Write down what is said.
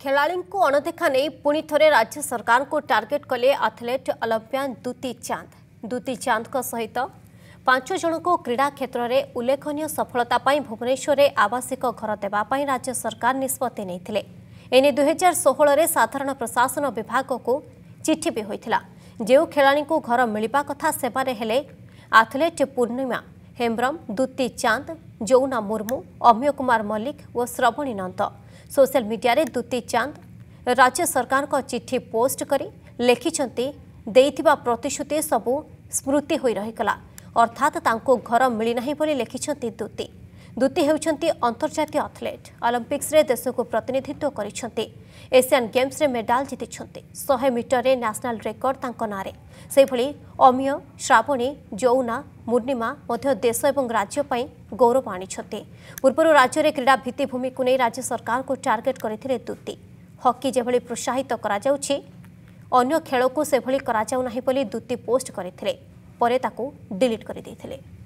खेला अणदेखा नहीं पुणि थे राज्य सरकार को टार्गेट कले आथलेट अलंपियान दूती चांद दूती चांद सहित पांच जन क्रीड़ा क्षेत्र में उल्लेखन सफलता भुवनेश्वर आवासिक घर देवाई राज्य सरकार निष्पत्ति नहीं एने दुईार षोह साधारण प्रशासन विभाग को चिठी भी होता जो खेला घर मिलवा कथा सेवे आथलेट पूर्णिमा हेम्रम दूती चांद जौना मुर्मू अम्य कुमार मल्लिक और श्रवणी नंद सोशल मीडिया रे दुती चांद राज्य सरकार को चिट्ठी पोस्ट करी लिखिंट प्रतिश्रुति सबू स्मृति हो रहीगला अर्थात घर मिलना बोली लिखिं दूती ଦୁତି ହେଉଛନ୍ତି ଅନ୍ତର୍ଜାତୀୟ ଆଥଲେଟ୍ ଅଲମ୍ପିକ୍ସରେ ଦେଶକୁ ପ୍ରତିନିଧିତ୍ୱ କରିଛନ୍ତି ଏସିଆନ୍ ଗେମ୍ସରେ ମେଡାଲ ଜିତିଛନ୍ତି ଶହେ ମିଟରରେ ନ୍ୟାସନାଲ ରେକର୍ଡ ତାଙ୍କ ନାଁରେ ସେହିଭଳି ଅମିୟ ଶ୍ରାବଣୀ ଯୌନା ପୂର୍ଣ୍ଣିମା ମଧ୍ୟ ଦେଶ ଏବଂ ରାଜ୍ୟ ପାଇଁ ଗୌରବ ଆଣିଛନ୍ତି ପୂର୍ବରୁ ରାଜ୍ୟରେ କ୍ରୀଡ଼ା ଭିତ୍ତିଭୂମିକୁ ନେଇ ରାଜ୍ୟ ସରକାରଙ୍କୁ ଟାର୍ଗେଟ୍ କରିଥିଲେ ଦୂତି ହକି ଯେଭଳି ପ୍ରୋତ୍ସାହିତ କରାଯାଉଛି ଅନ୍ୟ ଖେଳକୁ ସେଭଳି କରାଯାଉନାହିଁ ବୋଲି ଦୂତି ପୋଷ୍ଟ କରିଥିଲେ ପରେ ତାକୁ ଡିଲିଟ୍ କରିଦେଇଥିଲେ